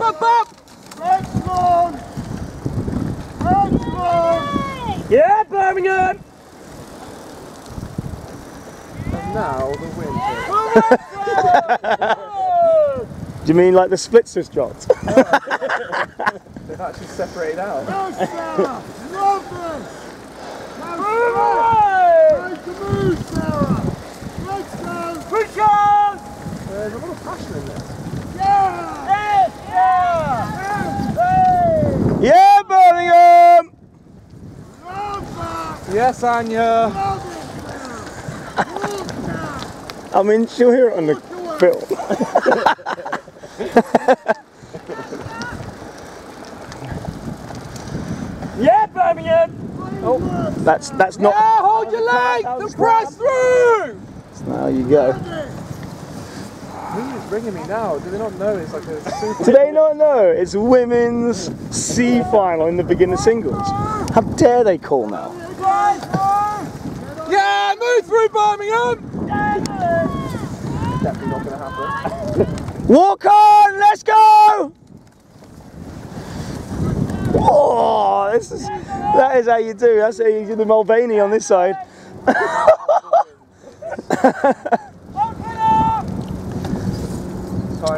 up, up, up! Redmond! Redmond! Yeah, Birmingham! And now the wind. Do you mean like the splitzers dropped? They've actually separated out. Go, Sarah! Love this! Go, Move Sarah! away! Make the move, Sarah! Let's go! Push on! There's a lot of passion in this. Yeah! Yes, yeah! Hey! yeah, Birmingham! Love that! Yes, Anya. Love it, Sarah! Love that! I mean, she'll hear it on the film. Yeah, Birmingham! Oh, that's that's not. Yeah, hold your leg! The press through! Now you go. Who is ringing me now? Do they not know it's like a super... Do they not know it's women's C final in the beginner singles? How dare they call now? Yeah, move through Birmingham! Definitely not going to happen. Walk on, let's go! Oh, this is that is how you do. That's how you do the Mulvaney on this side. Time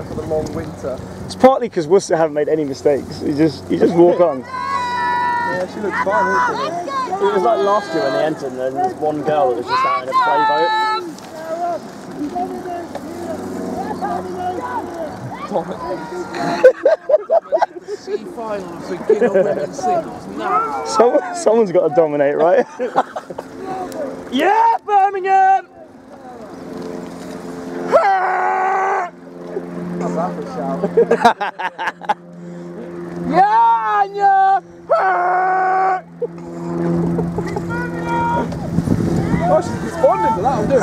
for the long winter. It's partly because Worcester haven't made any mistakes. You just you just walk on. Yeah, she looks fine? It was like last year when they entered and there was one girl that was just out in a play boat. The final beginner women's singles now. Someone, someone's got to dominate, right? Yeah, Birmingham! How's that a shout? Yeah, Anya! Oh, she's responding to that. I'm doing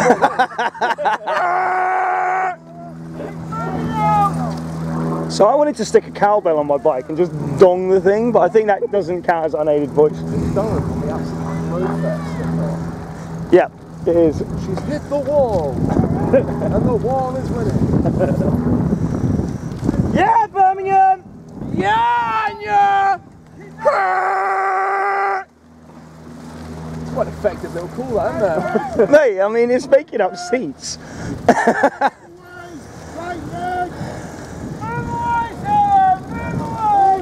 well. So I wanted to stick a cowbell on my bike and just dong the thing, but I think that doesn't count as unaided voice. Durham on the absolute road fest. Yeah, it is. She's hit the wall. and the wall is winning. Yeah, Birmingham! Yeah, Anya! It's quite an effective little call, that, isn't it? Mate, I mean, it's making up seats.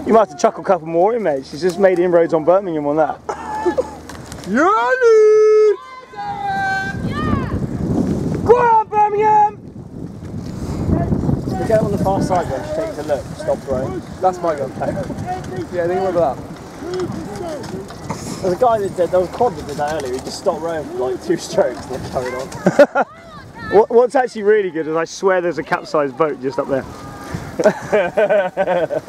You might have to chuck a couple more in, mate. She's just made inroads on Birmingham on that. Yeah, Go on, Birmingham! We get on the far side then, she takes a look, stops rowing. That's my gun. Yeah, think about that. There's a guy that did, there was a quad that did that earlier, he just stopped rowing for like two strokes and then carried on. What, what's actually really good is I swear there's a capsized boat just up there.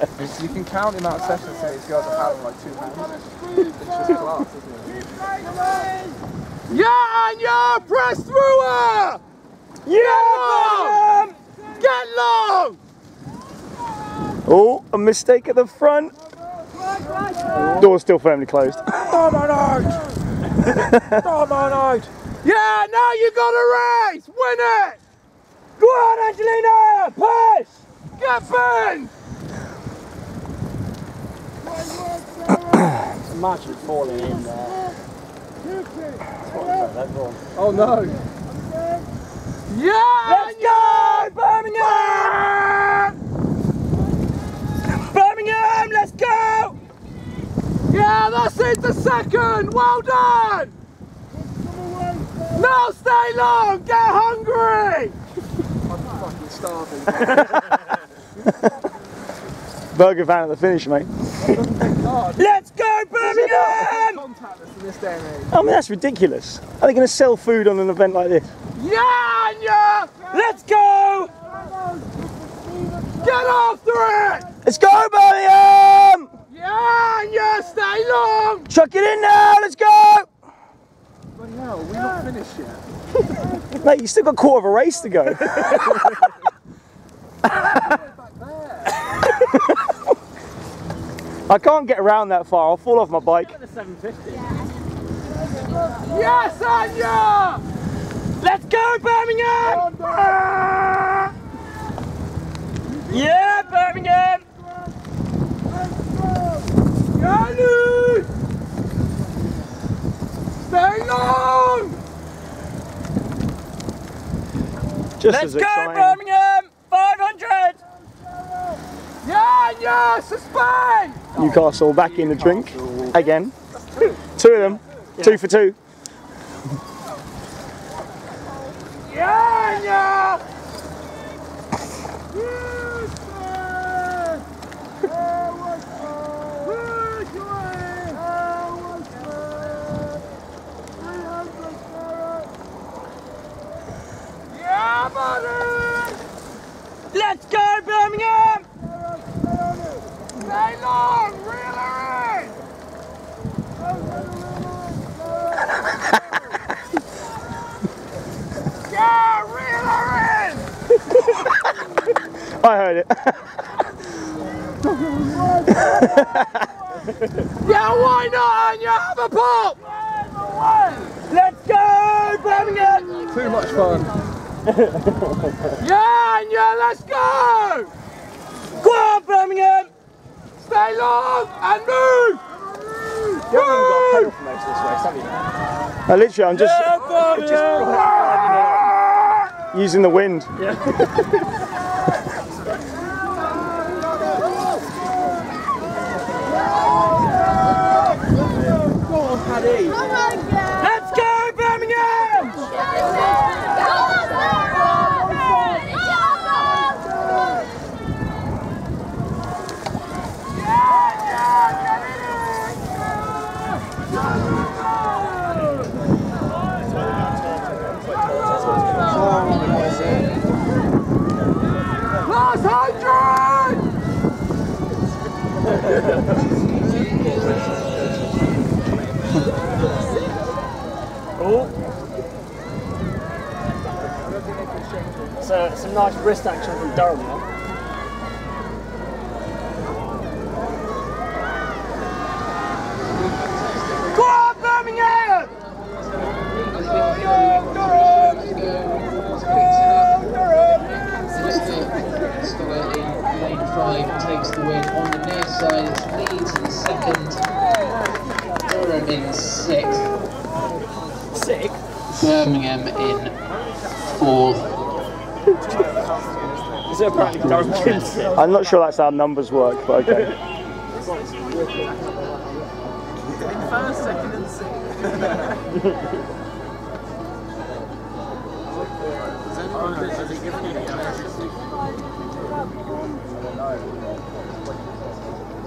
You can count the amount of sessions that these girls have had in like two hands. It's just class, isn't it? Yeah, Anya! Press through her! Yeah, Birmingham! Get long! Oh, a mistake at the front. Door's still firmly closed. Dominate! Dominate! Yeah, now you got a race! Win it! Go on, Angelina! Push! Get in! Imagine falling in there. Oh no! Yeah! Let's go! Birmingham! Birmingham, let's go! Yeah, that's it, the second! Well done! No, stay long! Get hungry! I'm fucking starving. Burger van at the finish, mate. Let's go, Birmingham! Contactless in this day and age. I mean, that's ridiculous. Are they going to sell food on an event like this? Yeah, yeah! Let's go! Get after it! Let's go, Birmingham! Yeah, Anya, stay long! Chuck it in now, let's go! Bloody hell, we're not finished yet. Mate, you still got a quarter of a race to go. I can't get around that far, I'll fall off my bike. The 750. Yes, Anya! Let's go, Birmingham! Yeah, Birmingham! Salut! Stay long! Just Let's go, exciting. Birmingham! 500! Yeah, yeah, suspend! Newcastle back in the drink again. Two of them. Two for two. Yeah, yeah! Yeah, buddy! Let's go, Birmingham! Stay long! Reel her in! yeah, reel her in! I heard it. Yeah, why not, Anya? Have a pop! Let's go, Birmingham! Too much fun. Yeah, yeah, let's go! Go on, Birmingham! Stay long and move! You haven't even got pedal for most of this race, have you? I literally, I'm just Birmingham! using the wind. Let's go, Birmingham! Last hundred! Oh. So, some nice wrist action from Durham. Go on, Birmingham! Lane 5 takes the win on the near side, Leeds in second, Durham in sixth, Sick. Birmingham in fourth. Is it apparently Durham? I'm not sure that's how numbers work, but okay. First, second, and sixth.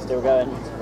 Still going.